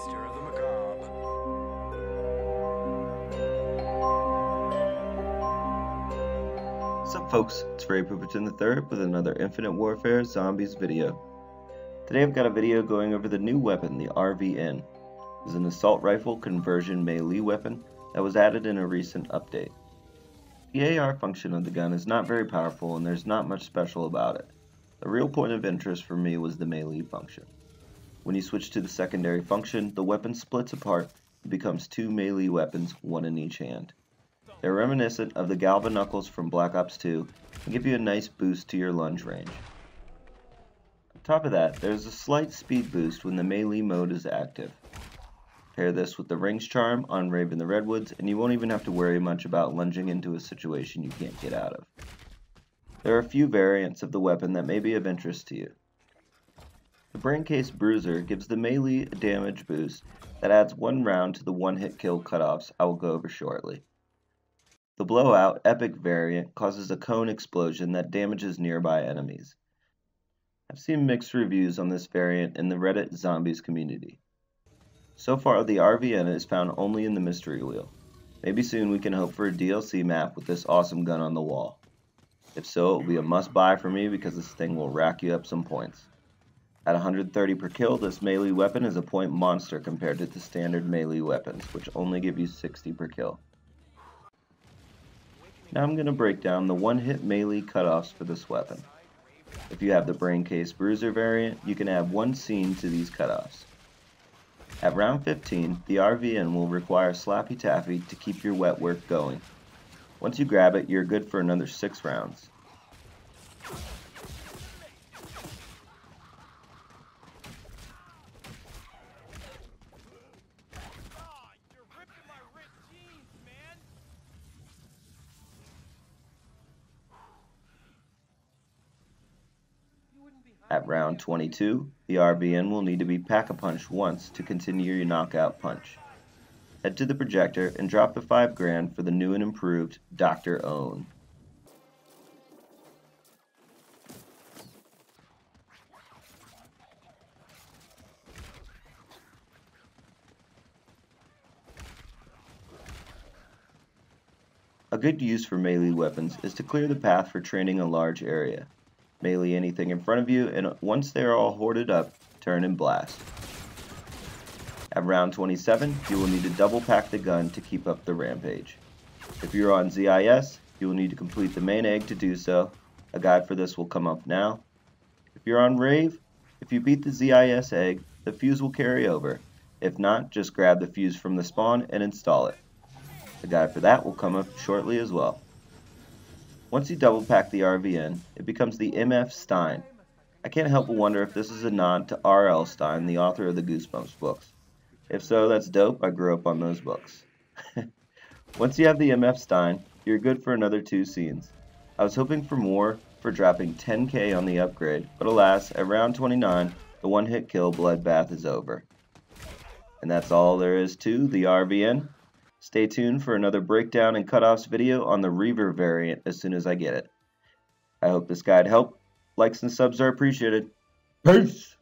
master of the macabre. Sup folks, it's Ray Pooperton III with another Infinite Warfare Zombies video. Today I've got a video going over the new weapon, the RVN. It's an assault rifle conversion melee weapon that was added in a recent update. The AR function of the gun is not very powerful and there's not much special about it. The real point of interest for me was the melee function. When you switch to the secondary function, the weapon splits apart and becomes two melee weapons, one in each hand. They're reminiscent of the Galva Knuckles from Black Ops 2 and give you a nice boost to your lunge range. On top of that, there's a slight speed boost when the melee mode is active. Pair this with the Rings Charm on Rave in the Redwoods and you won't even have to worry much about lunging into a situation you can't get out of. There are a few variants of the weapon that may be of interest to you. The Braincase Bruiser gives the melee a damage boost that adds one round to the one hit kill cutoffs I will go over shortly. The Blowout Epic variant causes a cone explosion that damages nearby enemies. I've seen mixed reviews on this variant in the Reddit Zombies community. So far, the RVN is found only in the Mystery Wheel. Maybe soon we can hope for a DLC map with this awesome gun on the wall. If so, it will be a must buy for me because this thing will rack you up some points. At 130 per kill, this melee weapon is a point monster compared to the standard melee weapons, which only give you 60 per kill. Now I'm going to break down the one-hit melee cutoffs for this weapon. If you have the Braincase Bruiser variant, you can add one scene to these cutoffs. At round 15, the RVN will require Slappy Taffy to keep your wet work going. Once you grab it, you're good for another 6 rounds. At round 22, the RVN will need to be pack-a-punch once to continue your knockout punch. Head to the projector and drop the 5 grand for the new and improved Dr. Own. A good use for melee weapons is to clear the path for training a large area melee anything in front of you, and once they are all hoarded up, turn and blast. At round 27, you will need to double pack the gun to keep up the rampage. If you're on ZIS, you will need to complete the main egg to do so. A guide for this will come up now. If you're on Rave, if you beat the ZIS egg, the fuse will carry over. If not, just grab the fuse from the spawn and install it. A guide for that will come up shortly as well. Once you double pack the RVN, it becomes the MF Stine. I can't help but wonder if this is a nod to R.L. Stine, the author of the Goosebumps books. If so, that's dope. I grew up on those books. Once you have the MF Stine, you're good for another two scenes. I was hoping for more for dropping 10k on the upgrade, but alas, at round 29, the one-hit kill bloodbath is over. And that's all there is to the RVN. Stay tuned for another breakdown and cutoffs video on the Reaver variant as soon as I get it. I hope this guide helped. Likes and subs are appreciated. Peace!